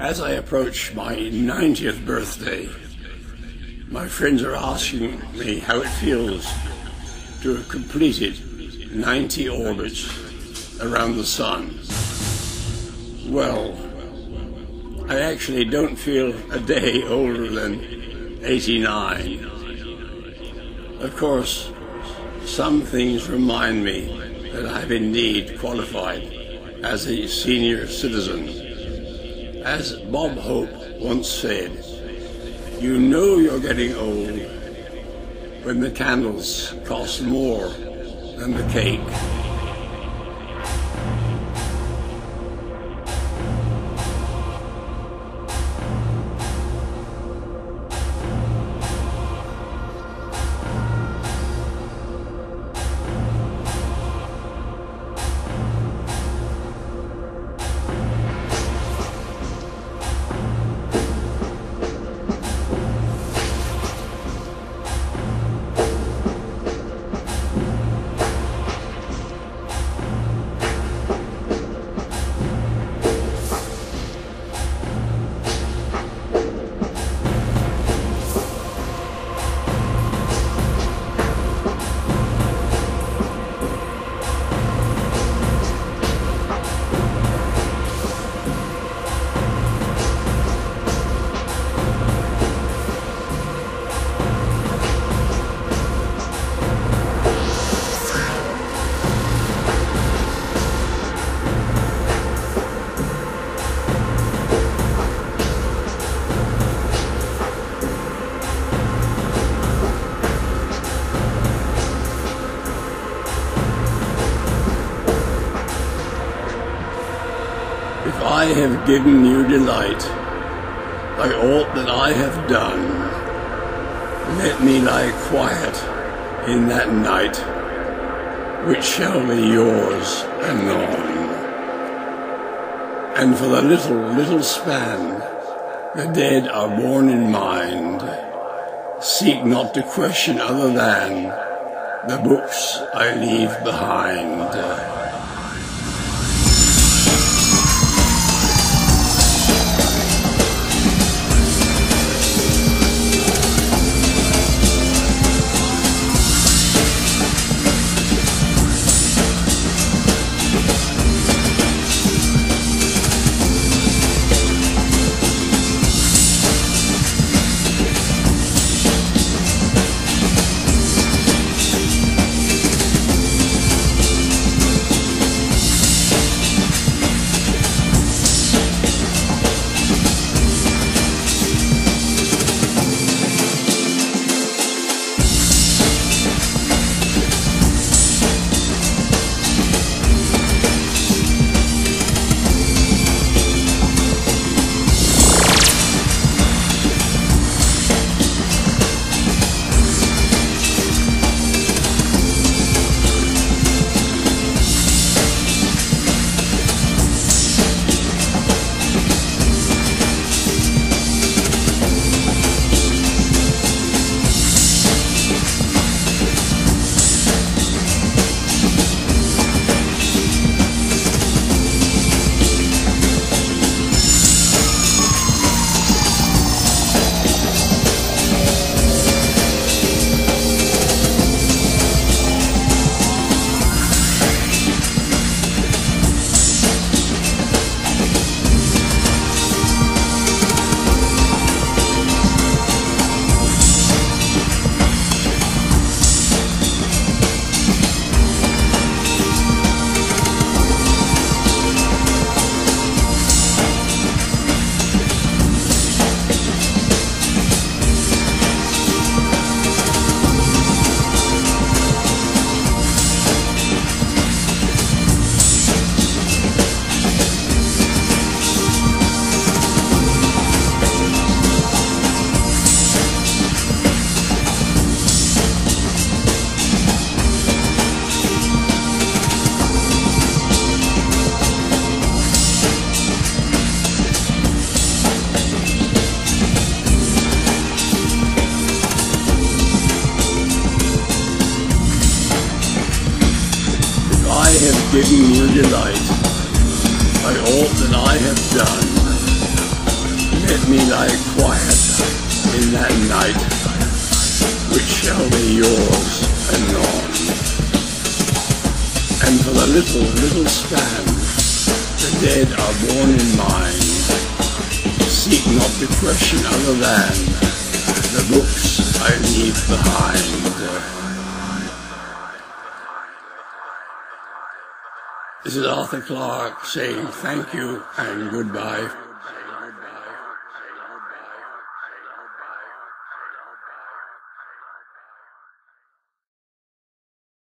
As I approach my 90th birthday, my friends are asking me how it feels to have completed 90 orbits around the Sun. Well, I actually don't feel a day older than 89. Of course, some things remind me that I've indeed qualified as a senior citizen. As Bob Hope once said, you know you're getting old when the candles cost more than the cake. If I have given you delight by aught that I have done, let me lie quiet in that night which shall be yours anon. And for the little, little span the dead are borne in mind, seek not to question other than the books I leave behind. I have you delight by all that I have done. Let me lie quiet in that night, which shall be yours anon. And for the little, little span, the dead are borne in mind. Seek not to question other than the books I leave behind. This is Arthur Clarke saying thank you and goodbye.